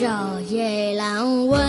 trở về làng quê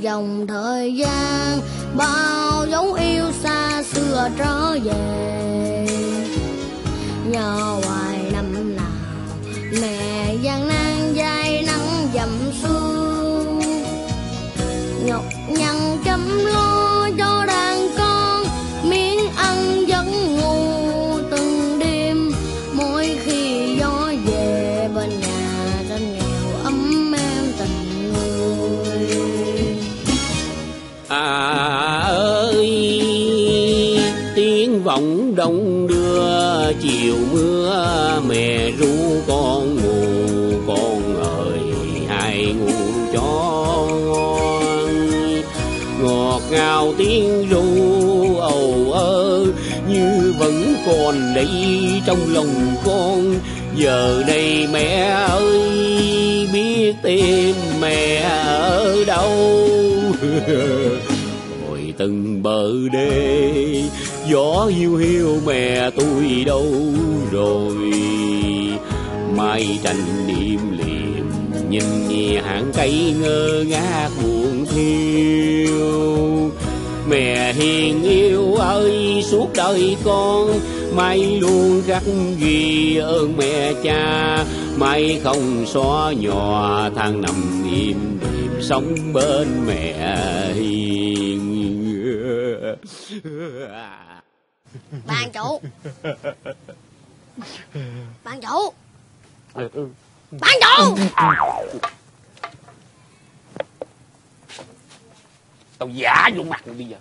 dòng thời gian, bao dấu yêu xa xưa trở về. Nhờ hoài năm nào, mẹ gian nan dai nắng dầm sương. Nhọc nhằn tiếng vọng đông đưa, chiều mưa mẹ ru con ngủ, con ơi, hãy ngủ cho ngon. Ngọt ngào tiếng ru ầu ơ, như vẫn còn đây trong lòng con. Giờ đây mẹ ơi, biết tìm mẹ ở đâu? Hồi từng bờ đê Gió hiu hiu mẹ tôi đâu rồi. Mai tranh niệm liềm Nhìn nhẹ hàng cây ngơ ngác buồn thiêu. Mẹ hiền yêu ơi, suốt đời con may luôn khắc ghi ơn mẹ cha. May không xóa nhòa thang năm im đêm, Sống bên mẹ hiền Ban chủ. Ban chủ. Ban chủ. Tao giả vô mặt mày bây giờ.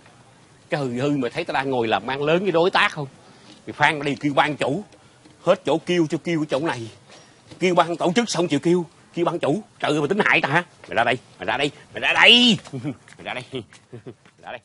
Cái hư hư mà thấy tao đang ngồi làm ăn lớn với đối tác không? Thì Phan đi kêu ban chủ. Hết chỗ kêu cho kêu chỗ này. Kêu ban tổ chức xong chịu kêu Kêu ban chủ. Trời ơi mày tính hại ta hả? Mày ra đây, Mày ra đây, Mày ra đây. Mày ra đây, Mày ra đây.